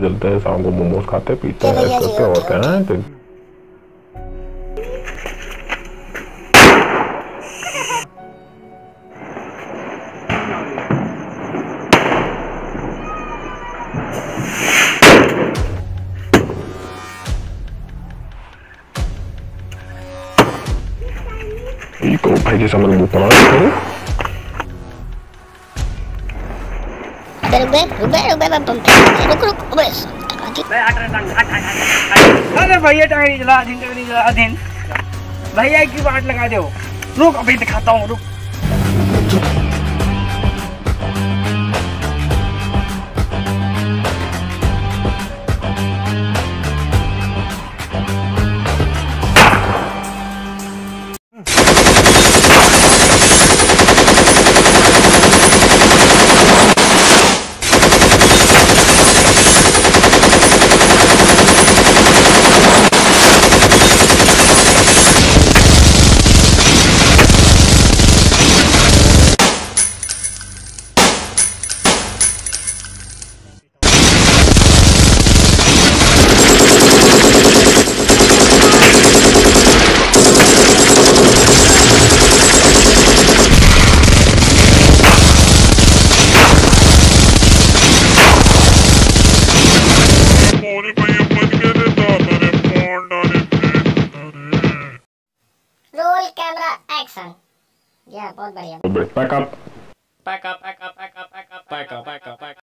जलते हैं शाम को मोमोज खाते हैं पीते हैं करते होते हैं तो भाई जैसा मतलब बुक बना रुक रुक रुक बे रुक रुक अबे अरे भैया टंगड़ी चला दिन नहीं चला दिन भैया की बाट लगा दो रुक, अभी दिखाता हूँ, रुक। रोल कैमरा एक्शन या बहुत बढ़िया Back up. Pack up, pack up, pack up, pack up, pack up, pack up, pack up.